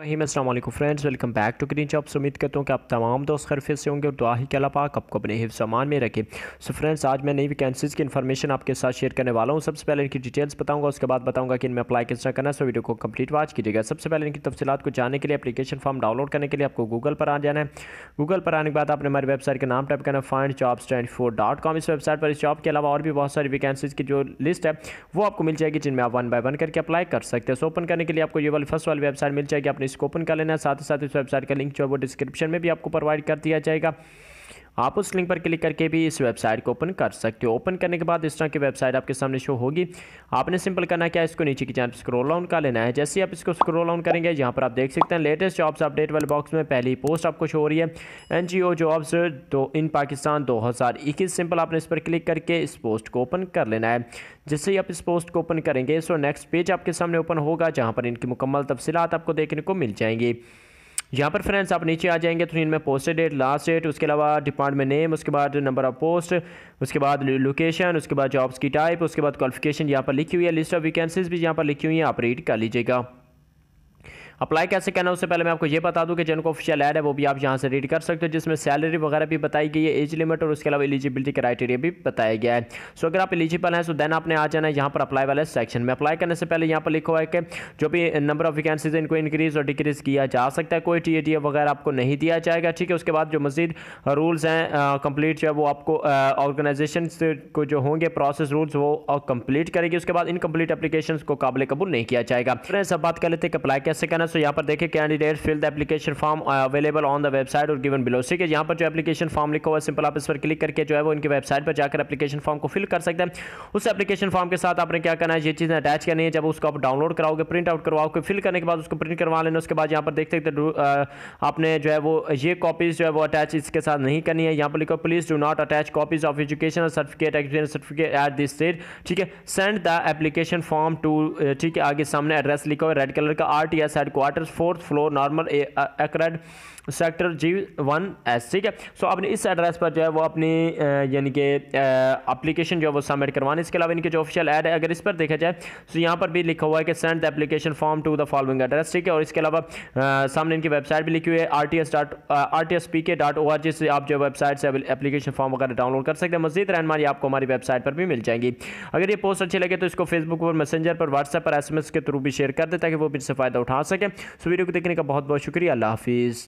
Allam friends, welcome back to Green Jobs उम्मीद करता हूँ कि आप तमाम दोस्त खरफे से होंगे और दुआ ही के अल्लाह पाक आपको अपने हिफ सामान में रखें। सो फ्रेंड्स आज मैं नई वैकेंसीज़ की इन्फॉर्मेशन आपके साथ शेयर करने वाला हूँ। सबसे पहले इनकी डिटेल्स बताऊँगा, उसके बाद बताऊँगा कि इनमें अप्लाई किस तरह करना है। सो वीडियो को कंप्लीट वॉच कीजिएगा। सबसे पहले इनकी तफसीत को जानने के लिए अपलीकेशन फॉर्म डाउनलोड करने के लिए आपको गूगल पर आ जाना है। गूगल पर आने के बाद आपने हमारी वेबसाइट का नाम टाइप करना find jobs twenty four dot com इस वेबसाइट पर इस जॉब के अलावा और भी बहुत सारी वैकेंसीज़ की जो लिस्ट है, वो आपको मिल जाएगी, जिनमें आप वन बाय वन करके अप्लाई कर सकते हैं। सो ओपन करने के लिए आपको ये वाली फ़र्स्ट वाली वेबसाइट मिल जाएगी, आपने इसको ओपन कर लेना। साथ ही साथ इस वेबसाइट का लिंक जो है वो डिस्क्रिप्शन में भी आपको प्रोवाइड कर दिया जाएगा। आप उस लिंक पर क्लिक करके भी इस वेबसाइट को ओपन कर सकते हो। ओपन करने के बाद इस तरह की वेबसाइट आपके सामने शो होगी। आपने सिंपल करना क्या है? इसको नीचे की जान स्क्रोल डाउन कर लेना है। जैसे ही आप इसको स्क्रोल डाउन करेंगे, यहाँ पर आप देख सकते हैं लेटेस्ट जॉब्स अपडेट वाले बॉक्स में पहली पोस्ट आपको शो हो रही है। एन जी ओ जॉब्स दो इन पाकिस्तान दो हज़ार इक्कीस। सिंपल आपने इस पर क्लिक करके इस पोस्ट को ओपन कर लेना है। जैसे ही आप इस पोस्ट को ओपन करेंगे सो नेक्स्ट पेज आपके सामने ओपन होगा, जहाँ पर इनकी मुकम्मल तफसीत आपको देखने को मिल जाएँगी। यहाँ पर फ्रेंड्स आप नीचे आ जाएँगे तो इनमें पोस्ट डेट लास्ट डेट उसके अलावा डिपार्टमेंट नेम उसके बाद नंबर ऑफ़ पोस्ट उसके बाद लोकेशन उसके बाद जॉब्स की टाइप उसके बाद क्वालिफिकेशन यहाँ पर लिखी हुई है लिस्ट ऑफ़ वैकेंसीज भी यहाँ पर लिखी हुई है, आप रीड कर लीजिएगा। अप्लाई कैसे करना उससे पहले मैं आपको ये बता दूँ कि जिनको ऑफिशियल ऐड है, वो भी आप यहाँ से रीड कर सकते हो, जिसमें सैलरी वगैरह भी बताई गई है एज लिमिट और उसके अलावा एलिजिबिलिटी क्राइटेरिया भी बताया गया है। सो अगर आप एलिजिबल हैं तो देन आपने आ जाना है यहाँ पर अप्लाई वाले सेक्शन में। अप्लाई करने से पहले यहाँ पर लिखा हुआ है कि जो भी नंबर ऑफ़ वैकेंसीज है, इनको इंक्रीज और डिक्रीज किया जा सकता है। कोई टी ए वगैरह आपको नहीं दिया जाएगा, ठीक है? उसके बाद जो मजीद रूल्स हैं कंप्लीट जो है वो आपको ऑर्गेनाइजेशन को जो होंगे प्रोसेस रूल्स वो कंप्लीट करेगी। उसके बाद इनकम्प्लीट एप्लीकेशन को काबिल कबूल नहीं किया जाएगा। फ्रेंड्स अब बात कर लेते हैं कि अप्लाई कैसे करना सो यहाँ पर देखिए candidate fill the application form available on the website और गिवन बिलो ठीक है यहाँ पर जो एप्लीकेशन फॉर्म लिखा हुआ है सिंपल आप इस पर क्लिक करके जो है वो इनकी वेबसाइट पर जाकर एप्लीकेशन फॉर्म को फिल कर सकते हैं। उस एप्लीकेशन फॉर्म के साथ आपने क्या करना है, ये चीज़ें अटैच करनी है। जब उसको आप डाउनलोड कराओगे प्रिंट आउट करवाओगे फिल करने के बाद उसको प्रिंट करवा लेना। उसके बाद यहाँ पर देख सकते आपने जो है वो ये कॉपीज जो है वो अटैच इसके साथ नहीं करनी है। यहाँ पर लिखो please do not attach copies of education certificate experience certificate at this stage ठीक है? Send the application form to ठीक है, आगे सामने एड्रेस लिखा रेड कलर का R T S headquarter fourth floor normal sector G one S ठीक है? सो आपने इस एड्रेस पर जो है वो अपनी यानी कि एप्लीकेशन जो है वो सबमिट करवाने। इसके अलावा इनके जो ऑफिशियल ऐड है, अगर इस पर देखा जाए तो यहाँ पर भी लिखा हुआ है कि send the application form to the following address ठीक है? और इसके अलावा सामने इनकी वेबसाइट भी लिखी हुई है R T S dot R T S P K dot O R G से आप जो वेबसाइट से एप्लीकेशन फॉर्म वगैरह डाउनलोड कर सकते हैं। मजीद रहनमारी आपको हमारी वेबसाइट पर भी मिल जाएँगी। अगर ये पोस्ट अच्छी लगे तो इसको फेसबुक पर मैसेंजर पर व्हाट्सएप पर एस एम एस के थ्रू भी शेयर कर दे, ताकि वो भी इससे फ़ायदा उठा सकें। सो वीडियो को देखने का बहुत बहुत शुक्रिया। अल्लाह हाफिज़।